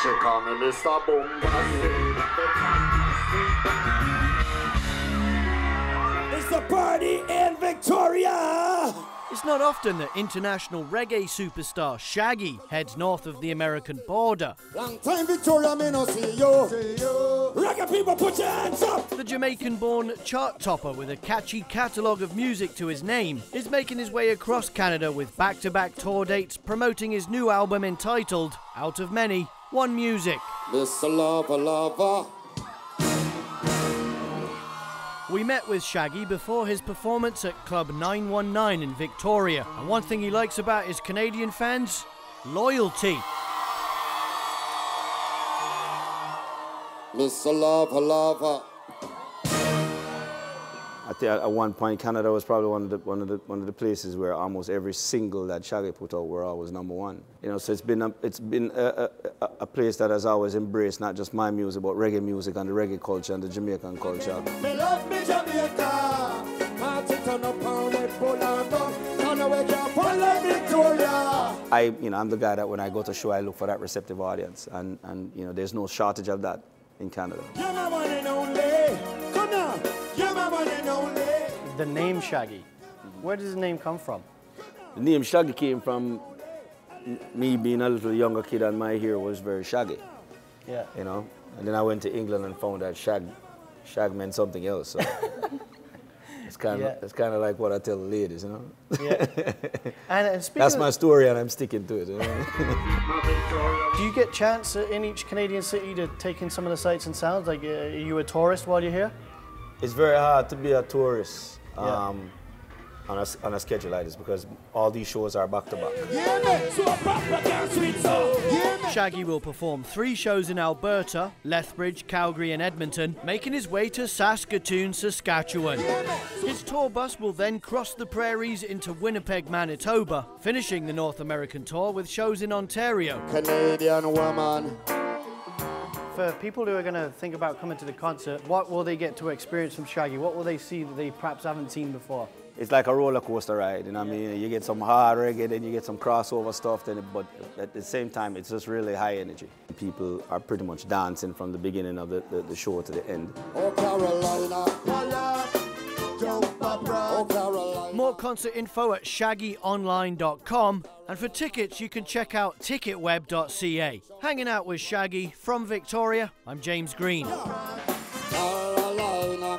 She call me Mr. Bombastic. It's the party in Victoria! It's not often that international reggae superstar Shaggy heads north of the American border. Long time Victoria, me no see you. See you. Reggae people, put your hands up! The Jamaican born chart topper with a catchy catalogue of music to his name is making his way across Canada with back to back tour dates promoting his new album entitled, Out of Many, One Music. Mr. Lover, lover. We met with Shaggy before his performance at Club 919 in Victoria, and one thing he likes about his Canadian fans loyalty. Mr. Lover, lover. I think at one point Canada was probably one of the one of the one of the places where almost every single that Shaggy put out were always number one. You know, so it's been a, it's been a, a, a, place that has always embraced not just my music but reggae music and the reggae culture and the Jamaican culture. Me love me Jamaica. I, you know, I'm the guy that when I go to show, I look for that receptive audience, and, and you know, there's no shortage of that in Canada. The name Shaggy, where does the name come from? The name Shaggy came from me being a little younger kid, and my hair was very shaggy. Yeah. You know, and then I went to England and found that shag, shag meant something else. So. It's kind of yeah. it's kind of like what I tell the ladies, you know. Yeah. and, and that's my story, and I'm sticking to it. You know? Do you get chance in each Canadian city to take in some of the sights and sounds? Like, uh, are you a tourist while you're here? It's very hard to be a tourist. Yeah. Um, on a, on a schedule like this because all these shows are back to back. Shaggy will perform three shows in Alberta, Lethbridge, Calgary, and Edmonton, making his way to Saskatoon, Saskatchewan. His tour bus will then cross the prairies into Winnipeg, Manitoba, finishing the North American tour with shows in Ontario. Canadian woman. For people who are going to think about coming to the concert, what will they get to experience from Shaggy? What will they see that they perhaps haven't seen before? it's like a roller coaster ride. You know what I mean? You get some hard reggae, then you get some crossover stuff, then, but at the same time, it's just really high energy. People are pretty much dancing from the beginning of the, the, the show to the end. Oh, Carolina, concert info at shaggyonline.com, and for tickets, you can check out ticketweb.ca. Hanging out with Shaggy from Victoria, I'm James Green. Carolina,